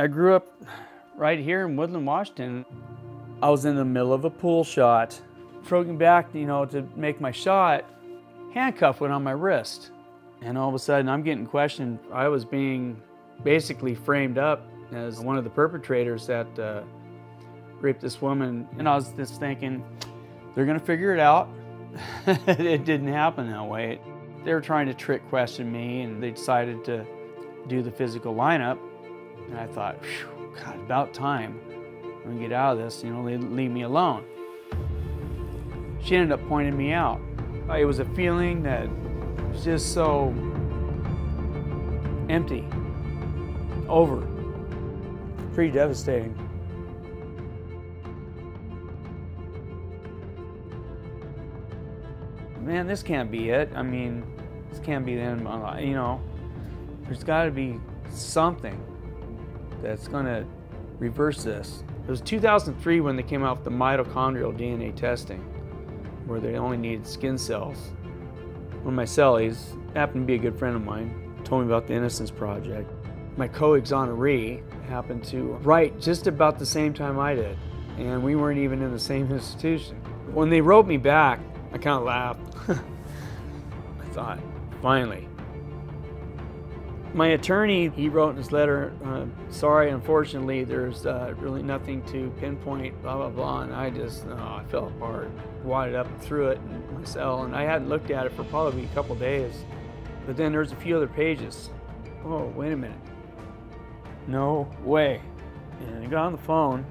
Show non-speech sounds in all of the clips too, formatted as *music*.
I grew up right here in Woodland, Washington. I was in the middle of a pool shot. Frogging back, you know, to make my shot, handcuff went on my wrist. And all of a sudden, I'm getting questioned. I was being basically framed up as one of the perpetrators that uh, raped this woman. And I was just thinking, they're gonna figure it out. *laughs* it didn't happen that way. They were trying to trick question me and they decided to do the physical lineup. And I thought, God, about time. When we get out of this, you know, leave me alone. She ended up pointing me out. It was a feeling that was just so empty, over, pretty devastating. Man, this can't be it. I mean, this can't be the end of my life. You know, there's got to be something that's going to reverse this. It was 2003 when they came out with the mitochondrial DNA testing, where they only needed skin cells. One of my cellies, happened to be a good friend of mine, told me about the Innocence Project. My co-exoneree happened to write just about the same time I did, and we weren't even in the same *laughs* institution. When they wrote me back, I kind of laughed. *laughs* I thought, finally, my attorney, he wrote in his letter, uh, sorry, unfortunately, there's uh, really nothing to pinpoint, blah, blah, blah. And I just, oh, I fell apart, wadded up and threw it in my cell. And I hadn't looked at it for probably a couple days. But then there's a few other pages. Oh, wait a minute. No way. And I got on the phone.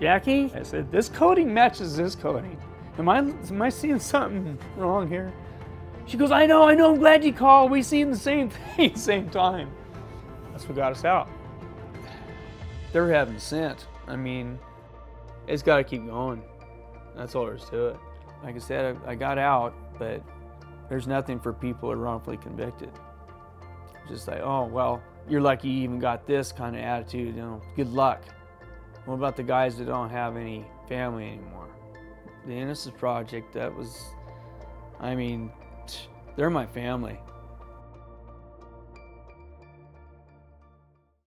Jackie, I said, this coding matches this coding. Am I, am I seeing something *laughs* wrong here? She goes, I know, I know, I'm glad you called. We seen the same *laughs* thing, same time. That's what got us out. They're having sent. I mean, it's got to keep going. That's all there is to it. Like I said, I, I got out, but there's nothing for people who are wrongfully convicted. Just like, oh, well, you're lucky you even got this kind of attitude, you know, good luck. What about the guys that don't have any family anymore? The Innocence Project, that was, I mean, they're my family.